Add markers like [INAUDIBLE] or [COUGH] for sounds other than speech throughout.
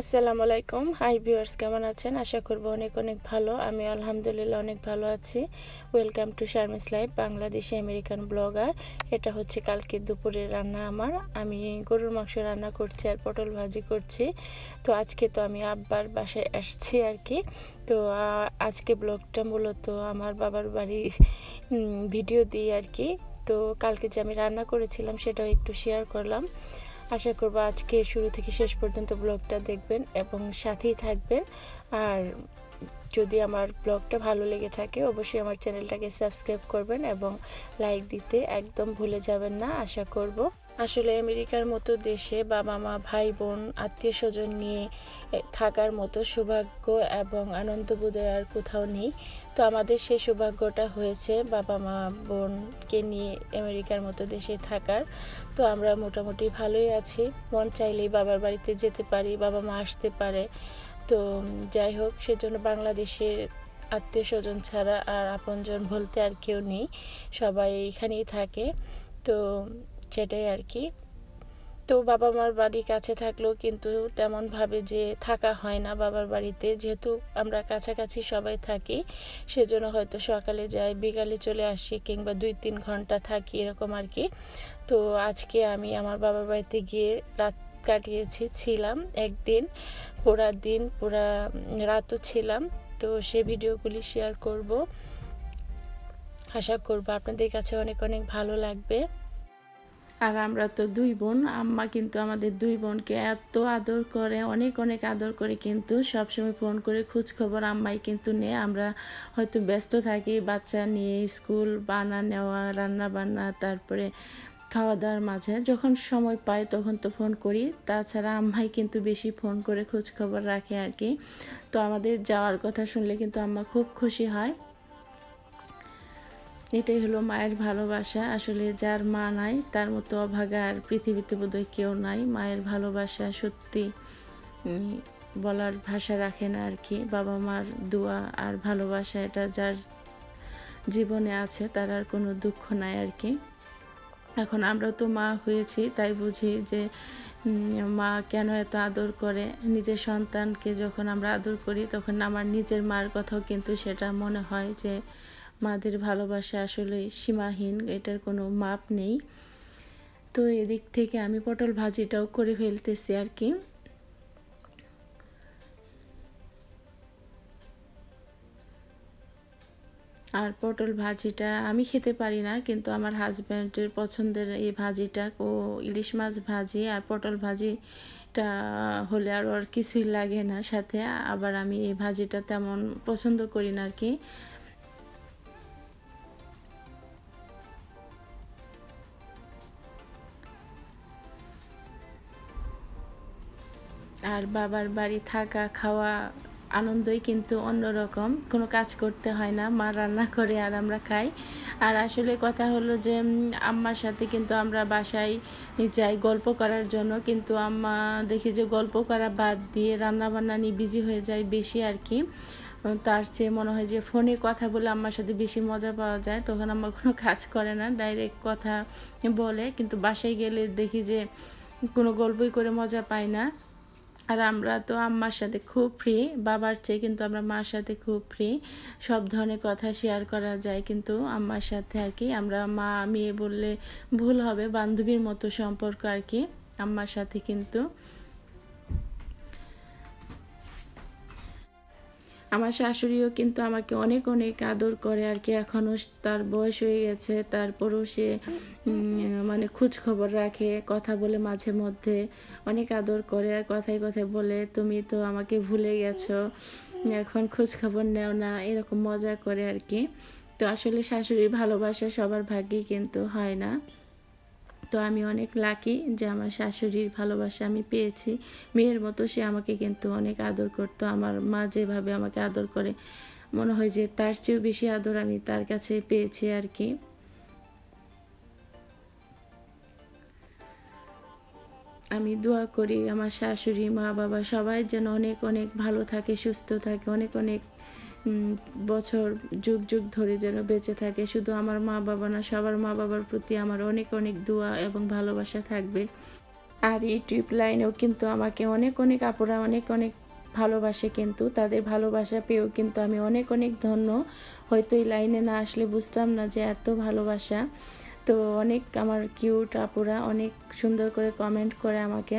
আসসালামু আলাইকুম। Hi viewers, কেমন আছেন? আশা করব অনেক অনেক ভালো। আমি আলহামদুলিল্লাহ অনেক ভালো আছি। Welcome to Sharmi's life Bangladeshi American blogger. এটা হচ্ছে কালকে দুপুরের রান্না আমার। আমি গরুর মাংস রান্না করছি আর পটল ভাজি করছি। তো আজকে তো আমি আব্বার বাসায় আসছি আর কি তো আজকে ব্লগটা মূলত আমার বাবার বাড়ির ভিডিও দিই আর কি তো কালকে যে আমি রান্না করেছিলাম সেটাও একটু শেয়ার করলাম। আশা করব আজকে শুরু থেকে শেষ পর্যন্ত ব্লগটা দেখবেন এবং সাথেই থাকবেন। আর যদি আমার ব্লগটা ভালো লেগে থাকে, অবশ্যই আমার চ্যানেলটাকে সাবস্ক্রাইব করবেন এবং লাইক দিতে একদম ভুলে যাবেন না। আশা করব আসলে আমেরিকার মতো দেশে বাবা মা ভাই বোন আত্মীয় স্বজন নিয়ে থাকার মতো সৌভাগ্য এবং আনন্দবোধ আর কোথাও নেই। তো আমাদের সেই সৌভাগ্যটা হয়েছে বাবা মা বোনকে নিয়ে আমেরিকার মতো দেশে থাকার। তো আমরা মোটামুটি ভালোই আছি। মন চাইলেই বাবার বাড়িতে যেতে পারি বাবা মা আসতে পারে। তো যাই হোক, সেজন্য বাংলাদেশের আত্মীয় স্বজন ছাড়া আর আপনজন বলতে আর কেউ নেই। সবাই এখানেই থাকে। তো সেটাই আর কি তো বাবা মার বাড়ি কাছে থাকলেও কিন্তু তেমনভাবে যে থাকা হয় না বাবার বাড়িতে, যেহেতু আমরা কাছাকাছি সবাই থাকি, সেজন্য হয়তো সকালে যাই, বিকালে চলে আসি কিংবা দুই তিন ঘণ্টা থাকি এরকম আর কি তো আজকে আমি আমার বাবার বাড়িতে গিয়ে রাত কাটিয়েছি, ছিলাম একদিন, পুরা দিন, পুরা রাতও ছিলাম। তো সে ভিডিওগুলি শেয়ার করব। আশা করব আপনাদের কাছে অনেক অনেক ভালো লাগবে। আর আমরা তো দুই বোন, আম্মা কিন্তু আমাদের দুই বোনকে এত আদর করে, অনেক অনেক আদর করে কিন্তু সবসময় ফোন করে খোঁজ খবর আম্মাই কিন্তু নেয়। আমরা হয়তো ব্যস্ত থাকি, বাচ্চা নিয়ে স্কুল, বানা নেওয়া, রান্না বান্না, তারপরে খাওয়া দাওয়ার মাঝে। যখন সময় পাই তখন তো ফোন করি। তাছাড়া আম্মাই কিন্তু বেশি ফোন করে খোঁজ খবর রাখে আর কি। তো আমাদের যাওয়ার কথা শুনলে কিন্তু আম্মা খুব খুশি হয়। এটাই হলো মায়ের ভালোবাসা। আসলে যার মা নাই, তার মতো অভাগা আর পৃথিবীতে বোধহয় কেউ নাই। মায়ের ভালোবাসা সত্যি বলার ভাষা রাখে না আর কি। বাবা মার দোয়া আর ভালোবাসা এটা যার জীবনে আছে, তার আর কোনো দুঃখ নাই আর কি। এখন আমরা তো মা হয়েছি, তাই বুঝি যে মা কেন এত আদর করে? নিজের সন্তানকে যখন আমরা আদর করি, তখন আমার নিজের মার কথাও কিন্তু সেটা মনে হয় যে মাদের ভালোবাসা আসলে সীমাহীন, এটার কোনো মাপ নেই। তো এদিক থেকে আমি পটল ভাজিটাও করে ফেলতেছি আর কি। আর পটল ভাজিটা আমি খেতে পারি না, কিন্তু আমার হাজব্যান্ডের পছন্দের এই ভাজিটা, ও ইলিশ মাছ ভাজি আর পটল ভাজিটা হলে আর কিছুই লাগে না সাথে, আবার আমি এই ভাজিটা তেমন পছন্দ করি না আর কি। আর বাবার বাড়ি থাকা, খাওয়া আনন্দই কিন্তু অন্যরকম। কোনো কাজ করতে হয় না, মা রান্না করে আর আমরা খাই। আর আসলে কথা হলো যে আম্মার সাথে কিন্তু আমরা বাসায় যাই গল্প করার জন্য। কিন্তু আম্মা দেখি যে গল্প করা বাদ দিয়ে রান্না বান্না নিয়ে বিজি হয়ে যায় বেশি আর কি। তার চেয়ে মনে হয় যে ফোনে কথা বলে আমার সাথে বেশি মজা পাওয়া যায়। তখন আমার কোনো কাজ করে না ডাইরেক্ট কথা বলে। কিন্তু বাসায় গেলে দেখি যে কোনো গল্পই করে মজা পায় না। আর আমরা তো আম্মার সাথে খুব ফ্রি বাবার চেয়ে কিন্তু আমরা মার সাথে খুব ফ্রি সব ধরনের কথা শেয়ার করা যায় কিন্তু আম্মার সাথে আর কি। আমরা মা, মেয়ে বললে ভুল হবে, বান্ধবীর মতো সম্পর্ক আর কি, আম্মার সাথে কিন্তু। আমার শাশুড়িও কিন্তু আমাকে অনেক অনেক আদর করে আর কি। এখনও তার বয়স হয়ে গেছে, তারপরও সে মানে খোঁজ খবর রাখে, কথা বলে মাঝে মধ্যে অনেক আদর করে আর কথায় কথায় বলে, তুমি তো আমাকে ভুলে গেছো, এখন খোঁজ খবর নেও না, এরকম মজা করে আর কি। তো আসলে শাশুড়ির ভালোবাসা সবার ভাগ্যেই কিন্তু হয় না। তো আমি অনেক লাকি যে আমার শাশুড়ির ভালোবাসা আমি পেয়েছি। মেয়ের মতো সে আমাকে কিন্তু অনেক আদর করতো। আমার মা যেভাবে আমাকে আদর করে, মনে হয় যে তার চেয়েও বেশি আদর আমি তার কাছে পেয়েছি আর কি। আমি দোয়া করি আমার শাশুড়ি মা বাবা সবাই যেন অনেক অনেক ভালো থাকে, সুস্থ থাকে, অনেক অনেক বছর যুগ যুগ ধরে যেন বেঁচে থাকে। শুধু আমার মা বাবা না, সবার মা বাবার প্রতি আমার অনেক অনেক দোয়া এবং ভালোবাসা থাকবে। আর এই ইউটিউব লাইনেও কিন্তু আমাকে অনেক অনেক আপুরা অনেক অনেক ভালোবাসে কিন্তু, তাদের ভালোবাসা পেয়েও কিন্তু আমি অনেক অনেক ধন্য। হয়তো এই লাইনে না আসলে বুঝতাম না যে এত ভালোবাসা। তো অনেক আমার কিউট আপুরা অনেক সুন্দর করে কমেন্ট করে আমাকে।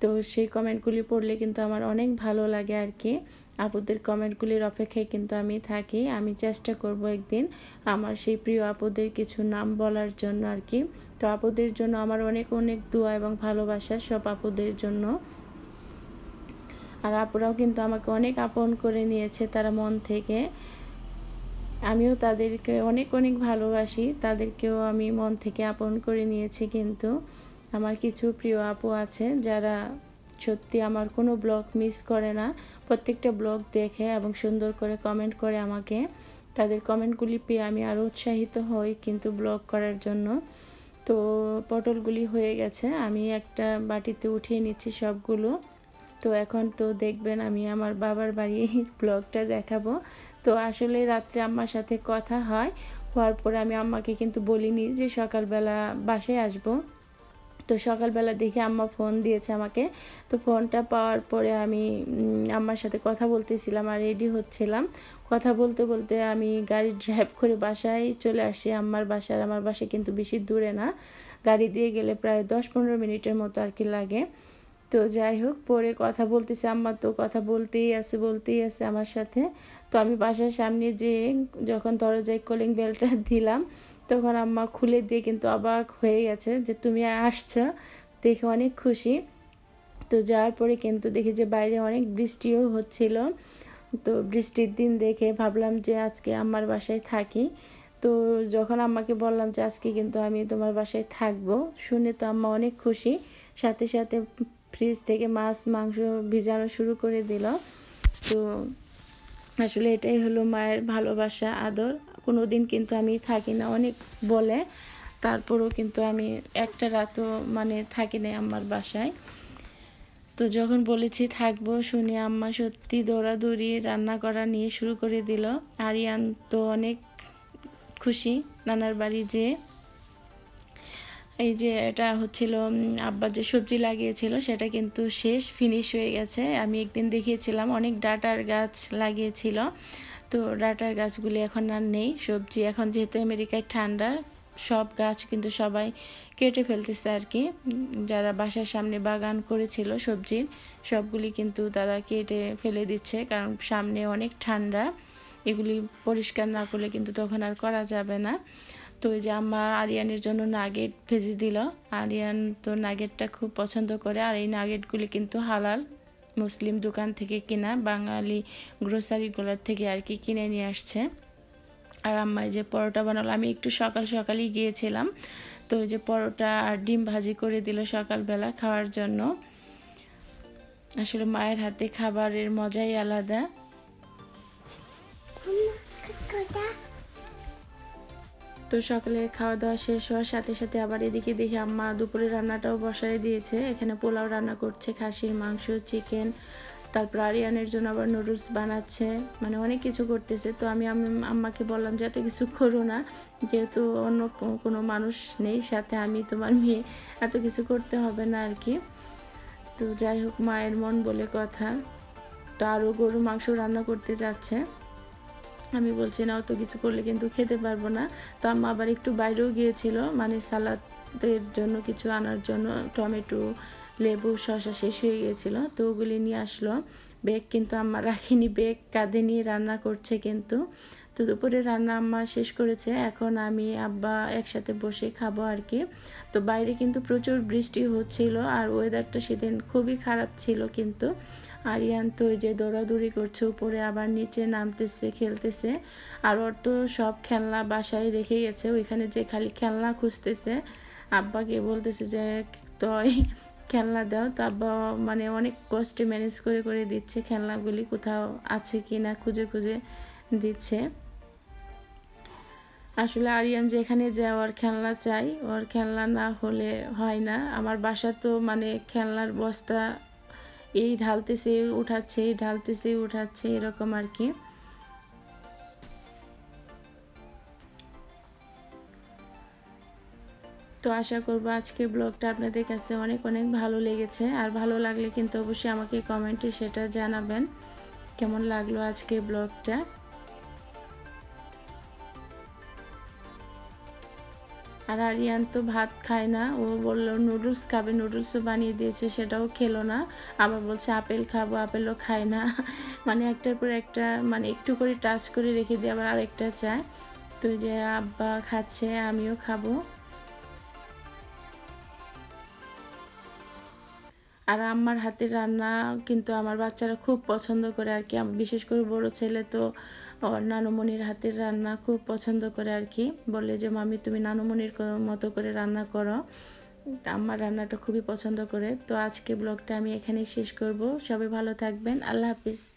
তো সেই কমেন্টগুলি পড়লে কিন্তু আমার অনেক ভালো লাগে আর কি। আপুদের কমেন্টগুলির অপেক্ষায় কিন্তু আমি থাকি। আমি চেষ্টা করব একদিন আমার সেই প্রিয় আপুদের কিছু নাম বলার জন্য আর কি। তো আপুদের জন্য আমার অনেক অনেক দোয়া এবং ভালোবাসা সব আপুদের জন্য। আর আপুরাও কিন্তু আমাকে অনেক আপন করে নিয়েছে তারা মন থেকে। আমিও তাদেরকে অনেক অনেক ভালোবাসি। তাদেরকেও আমি মন থেকে আপন করে নিয়েছি কিন্তু। আমার কিছু প্রিয় আপু আছে যারা সত্যি আমার কোনো ব্লগ মিস করে না। প্রত্যেকটা ব্লগ দেখে এবং সুন্দর করে কমেন্ট করে আমাকে। তাদের কমেন্টগুলি পেয়ে আমি আরও উৎসাহিত হই কিন্তু ব্লগ করার জন্য। তো পটলগুলি হয়ে গেছে, আমি একটা বাটিতে উঠিয়ে নিচ্ছি সবগুলো। তো এখন তো দেখবেন আমি আমার বাবার বাড়ি [LAUGHS] ব্লগটা দেখাবো। তো আসলে রাত্রে আম্মার সাথে কথা হয়, হওয়ার পরে আমি আম্মাকে কিন্তু বলিনি যে সকালবেলা বাসায় আসব। তো সকালবেলা দেখে আম্মা ফোন দিয়েছে আমাকে। তো ফোনটা পাওয়ার পরে আমি আম্মার সাথে কথা বলতেছিলাম আর রেডি হচ্ছিলাম। কথা বলতে বলতে আমি গাড়ি ড্রাইভ করে বাসায় চলে আসি আম্মার বাসার। আমার বাসা কিন্তু বেশি দূরে না। গাড়ি দিয়ে গেলে প্রায় দশ পনেরো মিনিটের মতো আর কি লাগে। তো যাই হোক, পরে কথা বলতেছে আম্মা তো কথা বলতেই আছে বলতেই আছে আমার সাথে। তো আমি বাসার সামনে যে, যখন দরজায় কলিং বেলটা দিলাম তখন আম্মা খুলে দিয়ে কিন্তু অবাক হয়ে গেছে যে তুমি আসছো, দেখে অনেক খুশি। তো যাওয়ার পরে কিন্তু দেখি যে বাইরে অনেক বৃষ্টিও হচ্ছিল। তো বৃষ্টির দিন দেখে ভাবলাম যে আজকে আম্মার বাসায় থাকি। তো যখন আম্মাকে বললাম যে আজকে কিন্তু আমি তোমার বাসায় থাকব, শুনে তো আম্মা অনেক খুশি। সাথে সাথে ফ্রিজ থেকে মাছ, মাংস ভিজানো শুরু করে দিল। তো আসলে এটাই হলো মায়ের ভালোবাসা, আদর। কোনো দিন কিন্তু আমি থাকি না। অনেক বলে, তারপরেও কিন্তু আমি একটা রাতও মানে থাকি না আমার বাসায়। তো যখন বলেছি থাকব, শুনে আম্মা সত্যি দৌড়াদৌড়ি, রান্না করা নিয়ে শুরু করে দিল। আরিয়ান তো অনেক খুশি, নানার বাড়ি যেয়ে। এই যে এটা হচ্ছিল আব্বা যে সবজি লাগিয়েছিল, সেটা কিন্তু শেষ ফিনিশ হয়ে গেছে। আমি একদিন দেখিয়েছিলাম, অনেক ডাটার গাছ লাগিয়েছিল। তো ডাটার গাছগুলি এখন আর নেই, সবজি এখন যেহেতু আমেরিকায় ঠান্ডা, সব গাছ কিন্তু সবাই কেটে ফেলতেছে আর কি। যারা বাসার সামনে বাগান করেছিল সবজির সবগুলি কিন্তু তারা কেটে ফেলে দিচ্ছে কারণ সামনে অনেক ঠান্ডা, এগুলি পরিষ্কার না করলে কিন্তু তখন আর করা যাবে না। তো ওই যে আমার আরিয়ানের জন্য নাগেট ভেজে দিল। আরিয়ান তো নাগেটটা খুব পছন্দ করে আর এই নাগেটগুলি কিন্তু হালাল। মুসলিম দোকান থেকে কেনা বাঙালি গ্রোসারিগুলোর থেকে আর কি কিনে নিয়ে আসছে। আর আম্মাই যে পরোটা বানালো, আমি একটু সকাল সকালই গিয়েছিলাম। তো ওই যে পরোটা আর ডিম ভাজি করে দিল সকালবেলা খাওয়ার জন্য। আসলে মায়ের হাতে খাবারের মজাই আলাদা। তো সকালে খাওয়া দাওয়া শেষ হওয়ার সাথে সাথে আবার এদিকে দেখি আম্মা দুপুরে রান্নাটাও বসায় দিয়েছে। এখানে পোলাও রান্না করছে, খাসির মাংস চিকেন তারপর আরিয়ানের জন্য আবার নুডলস বানাচ্ছে মানে অনেক কিছু করতেছে। তো আমি আম্মাকে বললাম যে এত কিছু করো না, যেহেতু অন্য কোনো মানুষ নেই, সাথে আমি, তোমার মেয়ে, এত কিছু করতে হবে না আর কি। তো যাই হোক, মায়ের মন বলে কথা। তো আরও গরু মাংস রান্না করতে যাচ্ছে। আমি বলছি না অত কিছু করলে কিন্তু খেতে পারব না। তো আম্মা আবার একটু বাইরেও গিয়েছিল মানে সালাদের জন্য কিছু আনার জন্য, টমেটো, লেবু শশা শেষ হয়ে গিয়েছিল, তো ওগুলি নিয়ে আসলো। বেগ কিন্তু আম্মা রাখিনি বেগ কাঁধে নিয়ে রান্না করছে কিন্তু। তো দুপুরে রান্না আম্মা শেষ করেছে। এখন আমি আব্বা একসাথে বসে খাব আর কি। তো বাইরে কিন্তু প্রচুর বৃষ্টি হচ্ছিল আর ওয়েদারটা সেদিন খুবই খারাপ ছিল কিন্তু। আরিয়ান তো ওই যে দৌড়াদৌড়ি করছে, উপরে আবার নিচে নামতেছে, খেলতেছে। আর ওর তো সব খেলনা বাসায় রেখে গেছে, ওইখানে যে খালি খেলনা খুঁজতেছে। আব্বাকে বলতেছে যে তো খেলনা দাও। তো আব্বা মানে অনেক কষ্টে ম্যানেজ করে করে দিচ্ছে, খেলনাগুলি কোথাও আছে কি না খুঁজে খুঁজে দিচ্ছে। আসলে আরিয়ান যেখানে যায় ওর খেলনা চাই, ওর খেলনা না হলে হয় না। আমার বাসা তো মানে খেলনার বস্তা এই ঢালতেছে, উঠাচ্ছে, এই ঢালতেছে, উঠাচ্ছে, এরকম আর কি। তো আশা করব আজকে ব্লগটা আপনাদের কাছে অনেক অনেক ভালো লেগেছে। আর ভালো লাগলে কিন্তু অবশ্যই আমাকে কমেন্টে সেটা জানাবেন। কেমন লাগল আজকে ব্লগটা? আর আরিয়ান তো ভাত খায় না। ও বলল, নুডলস খাবে, নুডলসও বানিয়ে দিয়েছে, সেটাও খেলো না। আবার বলছে, আপেল খাব, আপেলও খায় না। [LAUGHS] মানে একটার পর একটা মানে একটু করে টাচ করে রেখে দিয়ে আবার আরেকটা চায়। তো যে আব্বা খাচ্ছে, আমিও খাব। আর আমার হাতের রান্না কিন্তু আমার বাচ্চারা খুব পছন্দ করে আর কি। বিশেষ করে বড় ছেলে তো নানুমণির হাতের রান্না খুব পছন্দ করে আর কি। বলে যে, মামি, তুমি নানুমণির মতো করে রান্না করো। আমার রান্নাটা খুবই পছন্দ করে। তো আজকে ব্লগটা আমি এখানেই শেষ করব। সবাই ভালো থাকবেন। আল্লাহ হাফিজ।